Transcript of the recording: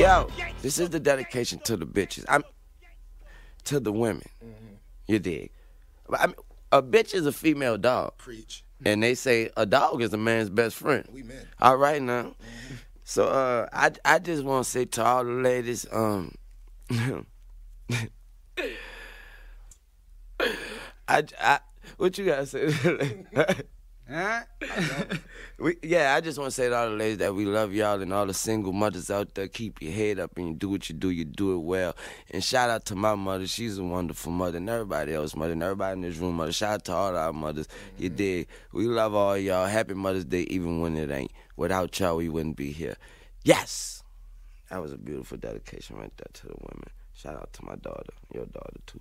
Yo, this is the dedication to the bitches. I'm to the women. You dig? I mean, a bitch is a female dog. Preach. And they say a dog is a man's best friend. We men. All right now. So uh, I I just want to say to all the ladies, um, I, I what you gotta say? Huh? We, yeah, I just want to say to all the ladies that we love y'all and all the single mothers out there. Keep your head up and you do what you do. You do it well. And shout out to my mother. She's a wonderful mother and everybody else mother and everybody in this room mother. Shout out to all our mothers. You mm-hmm. did. We love all y'all. Happy Mother's Day even when it ain't. Without y'all, we wouldn't be here. Yes. That was a beautiful dedication right there to the women. Shout out to my daughter, your daughter too.